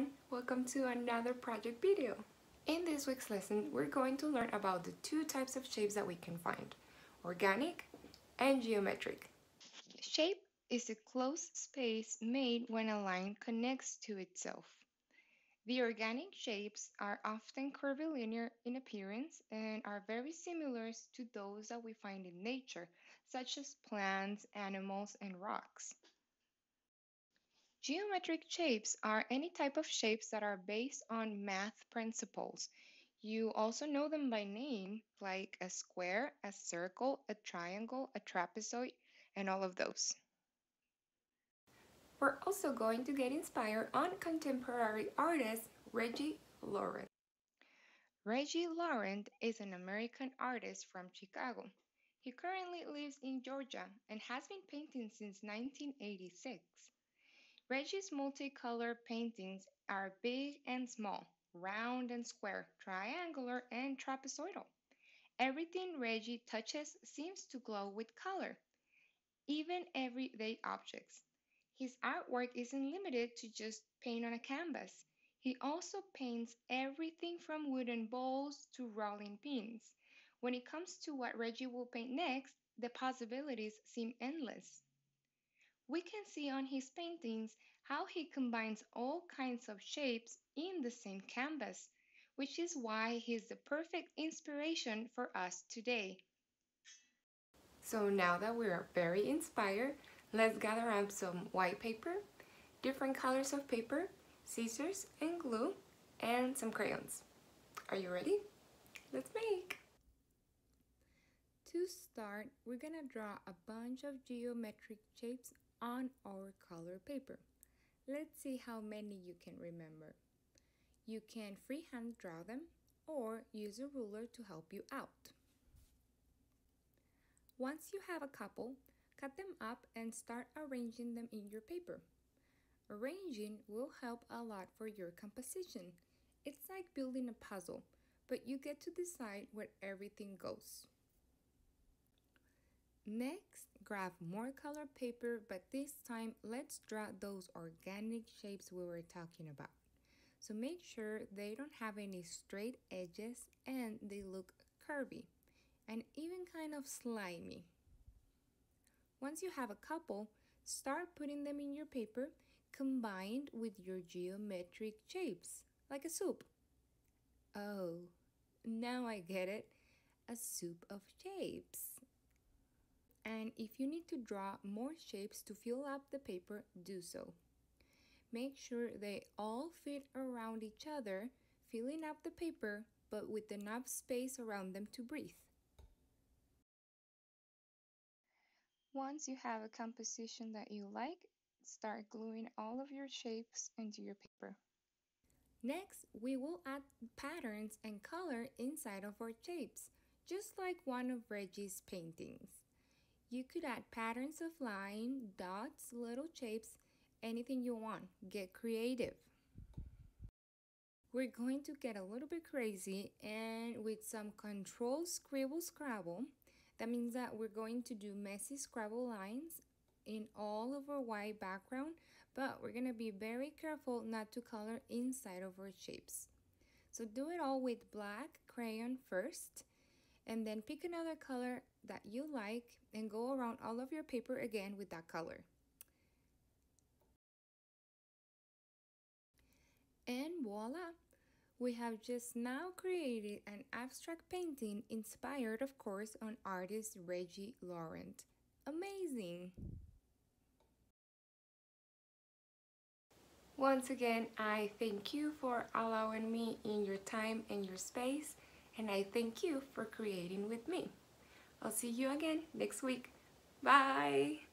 everyone! Welcome to another project video. In this week's lesson, we're going to learn about the two types of shapes that we can find, organic and geometric. Shape is a closed space made when a line connects to itself. The organic shapes are often curvilinear in appearance and are very similar to those that we find in nature, such as plants, animals, and rocks. Geometric shapes are any type of shapes that are based on math principles. You also know them by name, like a square, a circle, a triangle, a trapezoid, and all of those. We're also going to get inspired on contemporary artist Reggie Laurent. Reggie Laurent is an American artist from Chicago. He currently lives in Georgia and has been painting since 1986. Reggie's multicolor paintings are big and small, round and square, triangular and trapezoidal. Everything Reggie touches seems to glow with color, even everyday objects. His artwork isn't limited to just paint on a canvas. He also paints everything from wooden bowls to rolling pins. When it comes to what Reggie will paint next, the possibilities seem endless. We can see on his paintings how he combines all kinds of shapes in the same canvas, which is why he's the perfect inspiration for us today. So now that we are very inspired, let's gather up some white paper, different colors of paper, scissors and glue, and some crayons. Are you ready? Let's make! To start, we're gonna draw a bunch of geometric shapes on our color paper. Let's see how many you can remember. You can freehand draw them or use a ruler to help you out. Once you have a couple, cut them up and start arranging them in your paper. Arranging will help a lot for your composition. It's like building a puzzle, but you get to decide where everything goes. Next, grab more color paper, but this time let's draw those organic shapes we were talking about. So make sure they don't have any straight edges and they look curvy and even kind of slimy. Once you have a couple, start putting them in your paper combined with your geometric shapes, like a soup. Oh, now I get it. A soup of shapes. And if you need to draw more shapes to fill up the paper, do so. Make sure they all fit around each other, filling up the paper, but with enough space around them to breathe. Once you have a composition that you like, start gluing all of your shapes into your paper. Next, we will add patterns and color inside of our shapes, just like one of Reggie's paintings. You could add patterns of line, dots, little shapes, anything you want. Get creative. We're going to get a little bit crazy and with some control scribble scrabble, that means that we're going to do messy scrabble lines in all of our white background, but we're gonna be very careful not to color inside of our shapes. So do it all with black crayon first and then pick another color that you like and go around all of your paper again with that color. And voila! We have just now created an abstract painting inspired of course on artist Reggie Laurent. Amazing! Once again, I thank you for allowing me in your time and your space and I thank you for creating with me. I'll see you again next week. Bye!